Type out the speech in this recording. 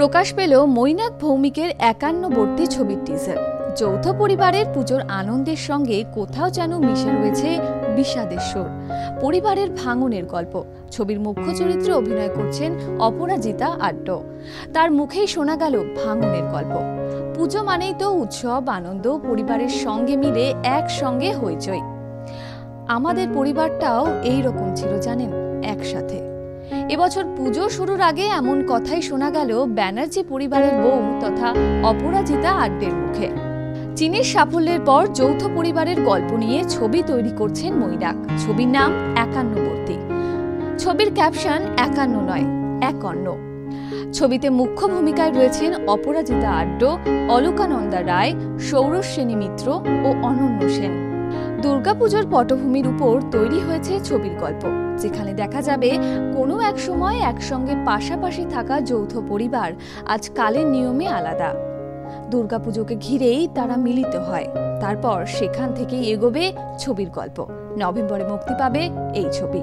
প্রকাশ পেল মৈনাক ভৌমিকের একান্নবর্তী ছবির টিজার যৌথ পরিবারের পুজোর আনন্দের সঙ্গে কোথাও যেন মিশে রয়েছে বিষাদের সুর। পরিবারের ভাঙনের গল্প। ছবির মুখ্য চরিত্রে অভিনয় করছেন অপরাজিতা আড্ড। তার মুখেই শোনা গেল ভাঙনের গল্প। পুজো মানেই তো উৎসব, আনন্দ, পরিবারের সঙ্গে মিলে একসঙ্গে হইচই। আমাদের পরিবারটাও এই রকম ছিল, জানেন? একসাথে। এবছর পুজো শুরুর আগে এমন কথাই শোনা গেল ব্যানার্জি পরিবারের বউ তথা অপরাজিতা আড্ডের মুখে। চীনের সাফল্যের পর যৌথ পরিবারের গল্প নিয়ে ছবি তৈরি করছেন মৈরাক ছবির নাম একান্নবর্তী। ছবির ক্যাপশন একান্ন নয়, একান্ন। ছবিতে মুখ্য ভূমিকায় রয়েছেন অপরাজিতা আড্ড, অলোকানন্দা রায় সৌরভ সেনী মিত্র ও অনন্য সেন। দুর্গাপুজোর পটভূমির উপর তৈরি হয়েছে ছবির গল্প, যেখানে দেখা যাবে কোনো এক সময় একসঙ্গে পাশাপাশি থাকা যৌথ পরিবার আজ কালের নিয়মে আলাদা। দুর্গাপুজোকে ঘিরেই তারা মিলিত হয়। তারপর সেখান থেকেই এগোবে ছবির গল্প। নভেম্বরে মুক্তি পাবে এই ছবি।